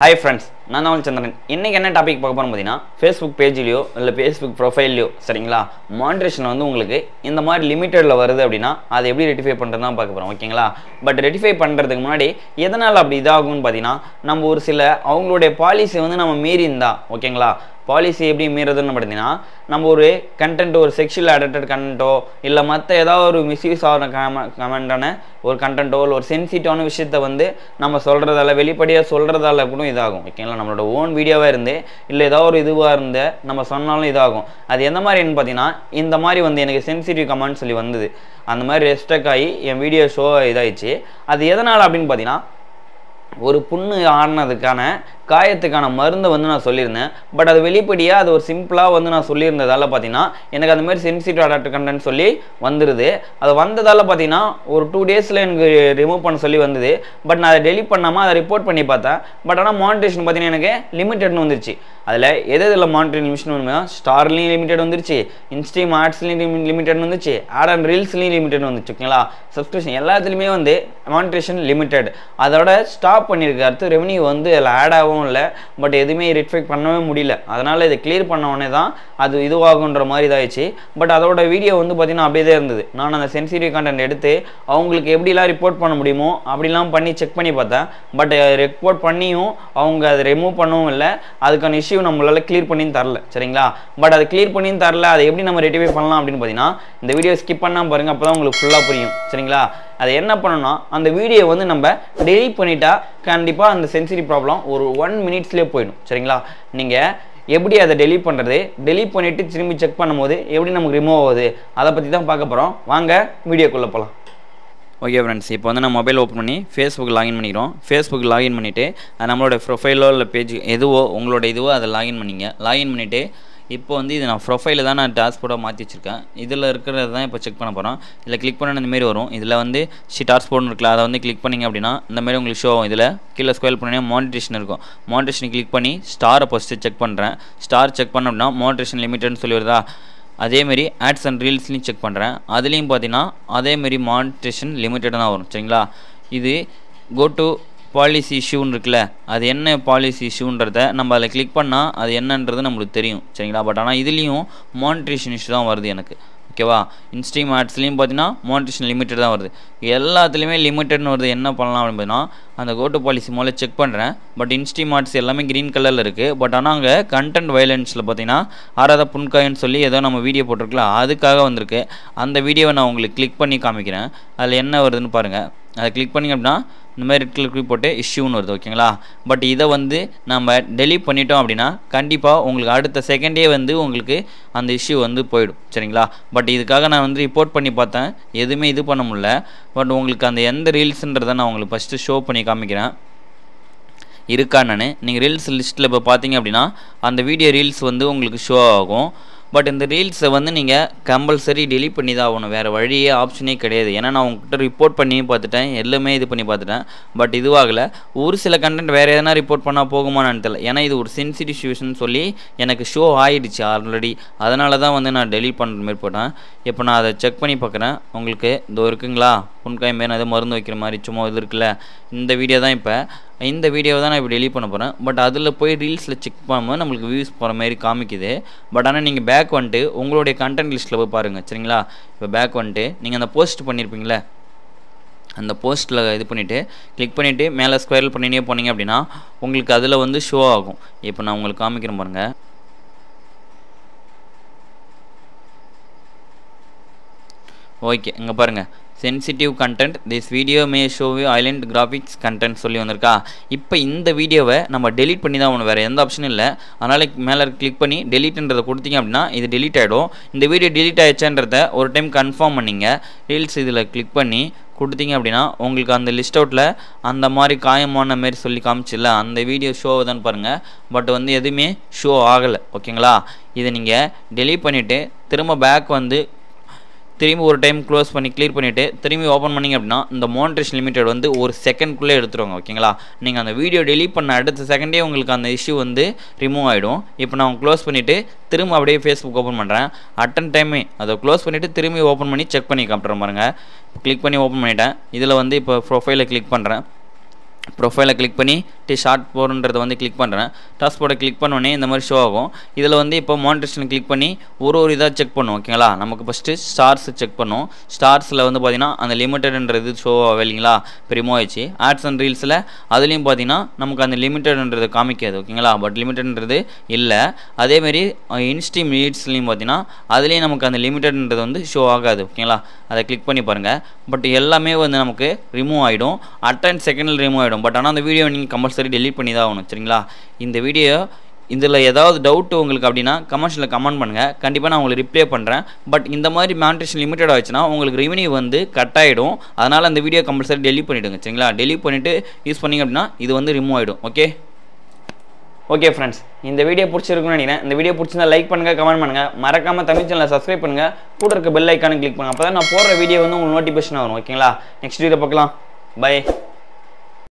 Hi friends நான் தான் சந்திரன் இன்றைக்கி என்ன டாபிக் பார்க்க போகிறோம் பார்த்தீங்கன்னா ஃபேஸ்புக் பேஜ்லையோ இல்லை ஃபேஸ்புக் ப்ரொஃபைல்லையோ சரிங்களா? மாண்ட்ரேஷன் வந்து உங்களுக்கு இந்த மாதிரி லிமிட்டடில் வருது அப்படின்னா அதை எப்படி ரெட்டிஃபை பண்ணுறது தான் பார்க்க போகிறோம் ஓகேங்களா பட் ரெட்டிஃபை பண்ணுறதுக்கு முன்னாடி எதனால் அப்படி இதாகும்னு பார்த்தீங்கன்னா நம்ம ஒரு சில அவங்களுடைய பாலிசி வந்து நம்ம மீறி இருந்தா ஓகேங்களா பாலிசி எப்படி மீறதுன்னு பார்த்தீங்கன்னா நம்ம ஒரு கண்டென்ட் ஒரு செக்ஷுவல் அடக்டட் கண்டென்ட்டோ இல்லை மற்ற ஏதாவது ஒரு மிஸ்யூஸ் ஆகிற கம கமெண்டான ஒரு கண்டென்ட்டோ இல்லை ஒரு சென்சிட்டிவான விஷயத்த வந்து நம்ம சொல்கிறதால வெளிப்படையாக சொல்கிறதால கூட இதாகும் ஓகேங்களா நம்மளோட ஓன் வீடியோவாக இருந்து இல்லை ஏதோ ஒரு இதுவாக இருந்து நம்ம சொன்னாலும் இதாகும். அது எந்த மாதிரின்னு பார்த்தீங்கன்னா இந்த மாதிரி வந்து எனக்கு சென்சிட்டிவ் கமெண்ட் சொல்லி வந்தது. அந்த மாதிரி ரெஸ்டக் ஆகி என் வீடியோ ஷோ இதாகிடுச்சு அது எதனால் அப்படின்னு பார்த்தீங்கன்னா ஒரு புண்ணு ஆடினதுக்கான காயத்துக்கான மருந்தை வந்து நான் சொல்லியிருந்தேன். பட் அது வெளிப்படியாக அது ஒரு சிம்பிளாக வந்து நான் சொல்லியிருந்ததால் பார்த்தீங்கன்னா எனக்கு அந்த மாதிரி சென்சிட்டிவ் அடாப்டர் கண்டென்ட் சொல்லி வந்துடுது அது வந்ததால் பார்த்தீங்கன்னா ஒரு டூ டேஸில் எனக்கு ரிமூவ் பண்ண சொல்லி வந்தது. பட் நான் அதை டெலிட் பண்ணாமல் அதை ரிப்போர்ட் பண்ணி பார்த்தேன். பட் ஆனால் மானிட்டேஷன் பார்த்தீங்கன்னா எனக்கு லிமிட்டட்னு வந்துருச்சு. அதில் எது இதில் மானிட்டர் மிஷின் வேணுமோ ஸ்டார்லையும் லிமிட்டட் வந்துருச்சு. இன்ஸ்டீம் ஆட்ஸ்லையும் லிமிட்டட் வந்துச்சு ஆட் அண்ட் ரீல்ஸ்லையும் லிமிட்டட் வந்துச்சு ஓகேங்களா? சப்ஸ்கிரிப்ஷன் எல்லாத்துலேயுமே வந்து மானிட்ரேஷன் லிமிட்டட் அதோட ஸ்டாப் பண்ணியிருக்க அடுத்து ரெவன்யூ வந்து அதில் ஆட் பண்ணவும் இல்லை. பட் எதுவுமே ரிஃப்ளெக்ட் பண்ணவே முடியல. அதனால் இதை கிளியர் பண்ண உடனே தான் அது இதுவாகுன்ற மாதிரி இதாகிடுச்சு பட் அதோட வீடியோ வந்து பார்த்திங்கன்னா அப்படியே தான் இருந்தது. நான் அந்த சென்சிட்டிவ் கண்டென்ட் எடுத்து அவங்களுக்கு எப்படிலாம் ரிப்போர்ட் பண்ண முடியுமோ அப்படிலாம் பண்ணி செக் பண்ணி பார்த்தேன். பட் ரிப்போர்ட் பண்ணியும் அவங்க அதை ரிமூவ் பண்ணவும் இல்லை. அதுக்கான இஷ்யூ நம்மளால் கிளியர் பண்ணியும் தரல. சரிங்களா? பட் அதை கிளியர் பண்ணியும் தரல. அதை எப்படி நம்ம ரெட்டிஃபை பண்ணலாம் அப்படின்னு பார்த்தீங்கன்னா இந்த வீடியோ ஸ்கிப் பண்ணாமல் பாருங்கள் அப்போ தான் உங்களுக்கு ஃபுல்லாக புரியும். சரிங்களா? அதை என்ன பண்ணணும்னா அந்த வீடியோ வந்து நம்ம டெலிட் பண்ணிட்டா கண்டிப்பாக அந்த சென்சிட்டிவ் ப்ராப்ளம் ஒரு ஒன் மினிட்ஸ்லேயே போயிடும். சரிங்களா? நீங்கள் எப்படி அதை டெலீட் பண்ணுறது டெலீட் பண்ணிவிட்டு திரும்பி செக் பண்ணும்போது எப்படி நமக்கு ரிமூவ் ஆகுது? அதை பற்றி தான் பார்க்க போகிறோம் வாங்க வீடியோக்குள்ளே போகலாம் ஓகே ஃப்ரெண்ட்ஸ் இப்போ வந்து நான் மொபைல் ஓப்பன் பண்ணி ஃபேஸ்புக் லாகின் பண்ணிக்கிறோம். ஃபேஸ்புக் லாகின் பண்ணிவிட்டு நம்மளோட ப்ரொஃபைலோ இல்லை பேஜ் எதுவோ உங்களோட இதுவோ அதை லாகின் பண்ணிங்க. லாகின் பண்ணிவிட்டு இப்போ வந்து இது நான் ப்ரொஃபைலில் தான் நான் டாஸ்போர்ட்டாக மாற்றி வச்சிருக்கேன். இதில் இருக்கிறது தான் இப்போ செக் பண்ண போகிறோம் இதில் கிளிக் பண்ண இந்தமாரி வரும். இதில் வந்து ஷி டாஸ்போர்ட்னு இருக்குல்ல அதை வந்து கிளிக் பண்ணிங்க அப்படின்னா இந்தமாதிரி உங்களுக்கு ஷோ ஆகும். இதில் கீழே ஸ்கொயல் பண்ணி மானிட்ரேஷன் இருக்கும். மானிட்ரேஷன் கிளிக் பண்ணி ஸ்டாரை ஃபஸ்ட்டு செக் பண்ணுறேன் ஸ்டார் செக் பண்ண அப்படின்னா மானிட்ரேஷன் லிமிட்டட்னு சொல்லி வருதா அதேமாரி ஆட்ஸ் அண்ட் ரீல்ஸ்லையும் செக் பண்ணுறேன் அதுலேயும் பார்த்தீங்கன்னா அதேமாரி மானிட்ரேஷன் லிமிட்டட் தான் வரும். சரிங்களா? இது கோ டு பாலிசி இஷ்யூன்னு இருக்குல்ல அது என்ன பாலிசி இஷ்யூன்றத நம்ம அதில் கிளிக் பண்ணால் அது என்னன்றது நம்மளுக்கு தெரியும் சரிங்களா? பட் ஆனால் இதுலேயும் மானிட்ரேஷன் இஷ்யூ தான் வருது எனக்கு ஓகேவா இன்ஸ்ட்ரீம் ஆட்ஸ்லேயும் பார்த்தீங்கன்னா மானிட்ரேஷன் லிமிட்டட் தான் வருது. எல்லாத்துலேயுமே லிமிட்டட்னு வருது. என்ன பண்ணலாம் அப்படின்னு பார்த்தீங்கன்னா அந்த கோட்டு பாலிசி முதல்ல செக் பண்ணுறேன் பட் இன்ஸ்ட்ரீம் எல்லாமே க்ரீன் கலரில் இருக்குது பட் ஆனால் அங்கே கண்டென்ட் வயலன்ஸில் பார்த்தீங்கன்னா ஆறாத புன்காயின்னு சொல்லி ஏதோ நம்ம வீடியோ போட்டிருக்கலாம் அதுக்காக வந்திருக்கு. அந்த வீடியோவை நான் உங்களுக்கு கிளிக் பண்ணி காமிக்கிறேன். அதில் என்ன வருதுன்னு பாருங்கள் அதை கிளிக் பண்ணிங்க அப்படின்னா இந்த மாதிரி ரெட் கலர் கிளிக் போட்டு இஷ்யூன்னு வருது ஓகேங்களா பட் இதை வந்து நம்ம டெலீட் பண்ணிட்டோம் அப்படின்னா கண்டிப்பாக உங்களுக்கு அடுத்த செகண்டே வந்து உங்களுக்கு அந்த இஷ்யூ வந்து போயிடும் சரிங்களா? பட் இதுக்காக நான் வந்து ரிப்போர்ட் பண்ணி பார்த்தேன். எதுவுமே இது பண்ண முடியல. பட் உங்களுக்கு அந்த எந்த ரீல்ஸுன்றதை நான் உங்களுக்கு ஃபஸ்ட்டு ஷோ பண்ணி காமிக்கிறேன். இருக்கா நான் நீங்கள் ரீல்ஸ் லிஸ்ட்டில் இப்போ பார்த்தீங்க அப்படின்னா அந்த வீடியோ ரீல்ஸ் வந்து உங்களுக்கு ஷோ ஆகும். பட் இந்த ரீல்ஸை வந்து நீங்கள் கம்பல்சரி டெலிட் பண்ணி தான் ஆகணும் வேறு வழியே ஆப்ஷனே கிடையாது. ஏன்னா நான் உங்ககிட்ட ரிப்போர்ட் பண்ணி பார்த்துட்டேன். எல்லாமே இது பண்ணி பார்த்துட்டேன். பட் இதுவாகலை ஒரு சில கண்டென்ட் வேறு எதனா ரிப்போர்ட் பண்ணால் போகுமான்னு தெரியல. ஏன்னா இது ஒரு சென்சிட்டிவ் இஷ்யூஸ்னு சொல்லி எனக்கு ஷோ ஆகிடுச்சு ஆல்ரெடி அதனால தான் வந்து நான் டெலிட் பண்ணுற மாதிரி போட்டேன். இப்போ நான் அதை செக் பண்ணி பார்க்குறேன். உங்களுக்கு இதோ இருக்குங்களா? புண்காய் மேலே எதுவும் மருந்து வைக்கிற மாதிரி சும்மா இது இருக்குல்ல? இந்த வீடியோ தான் இப்போ. இந்த வீடியோவை தான் நான் இப்போ டெலிட் பண்ண போகிறேன் பட் அதில் போய் ரீல்ஸில் செக் பண்ணாமல் நம்மளுக்கு வியூஸ் போகிற மாதிரி காமிக்குது. பட் ஆனால் நீங்கள் பேக் வந்துட்டு உங்களுடைய கண்டென்ட் லிஸ்ட்டில் போய் பாருங்கள் சரிங்களா? இப்போ பேக் வந்துட்டு நீங்கள் அந்த போஸ்ட் பண்ணியிருப்பீங்களே அந்த போஸ்ட்டில் இது பண்ணிவிட்டு கிளிக் பண்ணிவிட்டு மேலே ஸ்கொயர் பண்ணினே போனீங்க அப்படின்னா உங்களுக்கு அதில் வந்து ஷோ ஆகும். இப்போ நான் உங்களுக்கு காமிக்கிறேன் பாருங்கள் ஓகே இங்கே பாருங்கள் sensitive content this video may show violent graphics content சொல்லி வந்திருக்கா? இப்போ இந்த வீடியோவை நம்ம டெலிட் பண்ணி தான் ஒன்று வேறு எந்த ஆப்ஷனும் இல்லை. அதனால் மேலே கிளிக் பண்ணி டெலிட்ன்றதை கொடுத்தீங்க அப்படின்னா இது டெலிட் ஆகிடும் இந்த வீடியோ டெலிட் ஆயிடுச்சான்றத ஒரு டைம் கன்ஃபார்ம் பண்ணிங்க. ரீல்ஸ் இதில் கிளிக் பண்ணி கொடுத்தீங்க அப்படின்னா உங்களுக்கு அந்த லிஸ்ட் அவுட்டில் அந்த மாதிரி காயமான மாரி சொல்லி காமிச்சில்ல அந்த வீடியோ ஷோ தான் பாருங்கள் பட் வந்து எதுவுமே ஷோ ஆகலை. ஓகேங்களா இதை நீங்கள் டெலிட் பண்ணிவிட்டு திரும்ப பேக் வந்து திரும்பி ஒரு டைம் க்ளோஸ் பண்ணி கிளியர் பண்ணிவிட்டு திரும்பி ஓப்பன் பண்ணிங்க அப்படின்னா இந்த மோனிட்ரேஷன் லிமிட்டட் வந்து ஒரு செகண்ட்குள்ளே எடுத்துருவாங்க ஓகேங்களா நீங்கள் அந்த வீடியோ டெலீட் பண்ண அடுத்த செகண்டே உங்களுக்கு அந்த இஷ்யூ வந்து ரிமூவ் ஆகிடும் இப்போ நான் க்ளோஸ் பண்ணிவிட்டு திரும்ப அப்படியே ஃபேஸ்புக் ஓப்பன் பண்ணுறேன் அட்டன் டைமே அதை க்ளோஸ் பண்ணிவிட்டு திரும்பி ஓப்பன் பண்ணி செக் பண்ணி காட்டுறேன் பாருங்கள் கிளிக் பண்ணி ஓப்பன் பண்ணிட்டேன். இதில் வந்து இப்போ ப்ரொஃபைலை கிளிக் பண்ணுறேன் ப்ரொஃபைலை கிளிக் பண்ணி டி ஷார்ட் போர்ன்றதை வந்து கிளிக் பண்ணுறேன் டாஸ் போர்டை கிளிக் பண்ணோடனே இந்த மாதிரி ஷோ ஆகும். இதில் வந்து இப்போ மானிட்டேஷன் கிளிக் பண்ணி ஒரு ஒரு இதாக செக் பண்ணுவோம் ஓகேங்களா நமக்கு ஃபஸ்ட்டு ஸ்டார்ஸ் செக் பண்ணும் ஸ்டார்ஸில் வந்து பார்த்தீங்கன்னா அந்த லிமிட்டடுன்றது ஷோ ஆகும் இல்லைங்களா? இப்போ ஆயிடுச்சு. ஆட்ஸ் அண்ட் ரீல்ஸில் அதுலேயும் பார்த்தீங்கன்னா நமக்கு அந்த லிமிட்டடுன்றது காமிக்காது ஓகேங்களா பட் லிமிட்டடுன்றது இல்லை. அதேமாரி இன்ஸ்டி மீட்ஸ்லேயும் பார்த்தீங்கன்னா அதுலேயும் நமக்கு அந்த லிமிட்டடுன்றது வந்து ஷோ ஆகாது ஓகேங்களா அதை கிளிக் பண்ணி பாருங்கள் பட் எல்லாமே வந்து நமக்கு ரிமூவ் ஆகிடும் அட் அண்ட் செகண்டில் ரிமூவ் ஆகிடும் பட் ஆனால் அந்த வீடியோ நீங்கள் கம்பல்சரி டெலிட் பண்ணி தான் ஆகணும் சரிங்களா? இந்த வீடியோ இதில் ஏதாவது டவுட் உங்களுக்கு அப்படின்னா கமெண்ட்ஸில் கமெண்ட் பண்ணுங்கள் கண்டிப்பாக நான் உங்களுக்கு ரிப்ளை பண்ணுறேன் பட் இந்த மாதிரி மேன்ட்ரேஷன் லிமிட்டட் ஆச்சுன்னா உங்களுக்கு ரெவன்யூ வந்து கட் ஆகிடும் அதனால் அந்த வீடியோ கம்பல்சரி டெலிட் பண்ணிவிடுங்க சரிங்களா? டெலிட் பண்ணிவிட்டு யூஸ் பண்ணிங்க அப்படின்னா இது வந்து ரிமூவ் ஆகிடும் ஓகே ஓகே ஃப்ரெண்ட்ஸ் இந்த வீடியோ பிடிச்சிருக்குன்னு நினைக்கிறேன். இந்த வீடியோ பிடிச்சிருந்தா லைக் பண்ணுங்கள் கமெண்ட் பண்ணுங்கள் மறக்காமல் தமிழ் சேனலை சப்ஸ்கிரைப் பண்ணுங்கள் கூட இருக்க பெல் ஐக்கானு கிளிக் பண்ணுங்கள் அப்போ தான் நான் போடுற வீடியோ வந்து உங்களுக்கு நோட்டிஃபிகேஷன் வரும் ஓகேங்களா நெக்ஸ்ட் வீடியோ பார்க்கலாம். பை